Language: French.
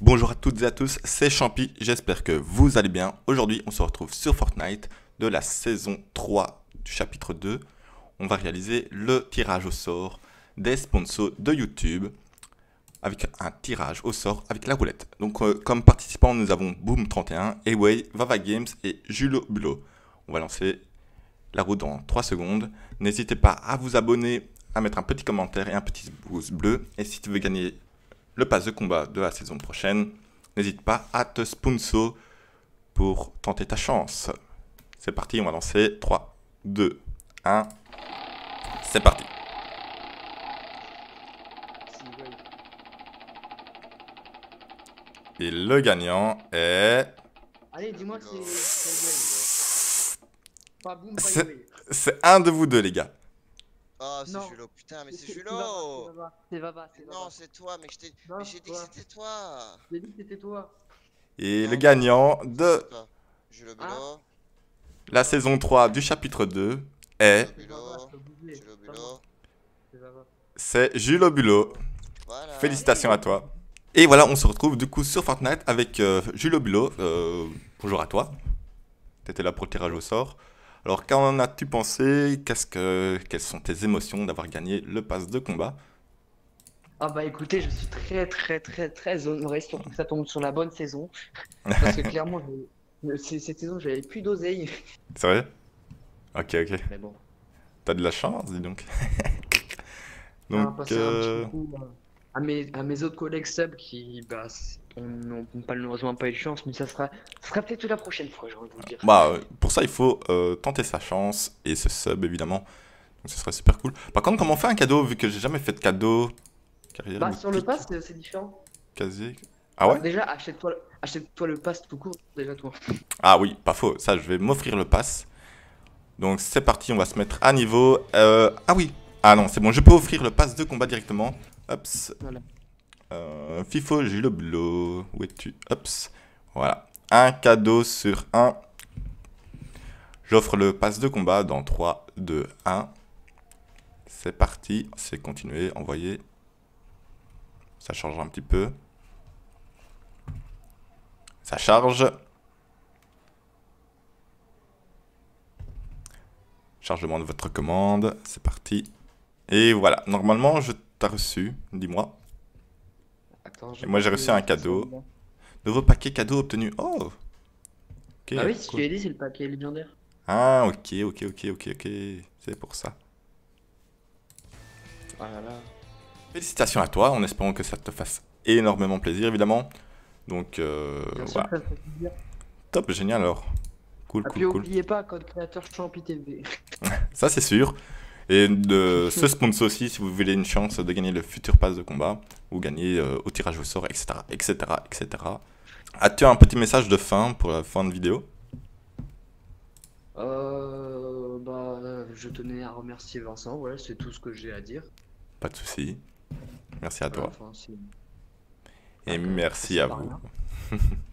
Bonjour à toutes et à tous, c'est Champi, j'espère que vous allez bien. Aujourd'hui, on se retrouve sur Fortnite de la saison 3 du chapitre 2. On va réaliser le tirage au sort des sponsors de YouTube avec un tirage au sort avec la roulette. Donc, euh, comme participants, nous avons Boom31, Away, Vava Games et Julo Bulo. On va lancer la roue dans 3 secondes. N'hésitez pas à vous abonner, à mettre un petit commentaire et un petit pouce bleu. Et si tu veux gagner le pass de combat de la saison prochaine, n'hésite pas à te sponsor pour tenter ta chance. C'est parti, on va lancer 3, 2, 1. C'est parti. Et le gagnant est... Allez, dis-moi que c'est- c'est un de vous deux, les gars. Oh, c'est Non. Julo, putain, mais c'est Julo C'est Vava, c'est Vava. Non, c'est toi, mais j'ai dit que c'était toi J'ai dit que c'était toi. Et Non, le gagnant de. Julo Ah. Bulo, la saison 3 du chapitre 2 est... C'est Julo Bulo. voilà. Félicitations à toi. Et voilà, on se retrouve du coup sur Fortnite avec euh, Julo Bulo. Euh, bonjour à toi. T'étais là pour le tirage au sort. Alors, qu'en as-tu pensé? Qu'est-ce que, Quelles sont tes émotions d'avoir gagné le pass de combat? Ah bah écoutez, je suis très très très très honoré, surtout que ça tombe sur la bonne saison. Parce que clairement, je- cette saison, j'avais plus d'oseille. C'est vrai? Ok, ok. Mais bon. T'as de la chance, dis donc. on va donc, un euh, petit coup à mes, à mes autres collègues sub qui, bah, on pas, malheureusement pas eu de chance, mais ça sera, ça sera peut-être la prochaine fois, j'ai envie de vous dire. bah, euh, pour ça, il faut euh, tenter sa chance et ce sub, évidemment. Donc, ce serait super cool. Par contre, comment on fait un cadeau vu que j'ai jamais fait de cadeau? Carrière, Bah, sur le pass, c'est différent. casier. Ah ouais? Déjà, achète-toi achète-toi le pass tout court, déjà toi. Ah oui, pas faux. Ça, je vais m'offrir le pass. Donc c'est parti, on va se mettre à niveau. Euh, ah oui. Ah non, c'est bon, je peux offrir le pass de combat directement. Voilà. Euh, FIFO, bleu. Où es-tu? Hops. Voilà. Un cadeau sur un. J'offre le pass de combat dans 3, 2, 1. C'est parti. C'est continuer, envoyer. Ça change un petit peu. Ça charge. Chargement de votre commande, c'est parti. Et voilà, normalement je t'ai reçu, dis-moi. Attends, Et moi, j'ai reçu un cadeau. Nouveau paquet cadeau obtenu. Oh Ah oui, si cool. tu l'as dit, c'est le paquet légendaire. Ah ok, ok, ok, ok, ok. C'est pour ça. Voilà. Félicitations à toi, en espérant que ça te fasse énormément plaisir évidemment. Donc euh, Bien voilà. ça. Top, génial alors. Cool, Et cool, puis cool. oubliez pas, code créateur Champi TV. Ça, c'est sûr. Et de ce sponsor aussi, si vous voulez une chance de gagner le futur pass de combat, ou gagner euh, au tirage au sort, etc., etc., etc. As-tu un petit message de fin pour la fin de vidéo? Euh, bah, je tenais à remercier Vincent, voilà, c'est tout ce que j'ai à dire. Pas de souci. Merci à toi. enfin, Et D'accord, merci à vous.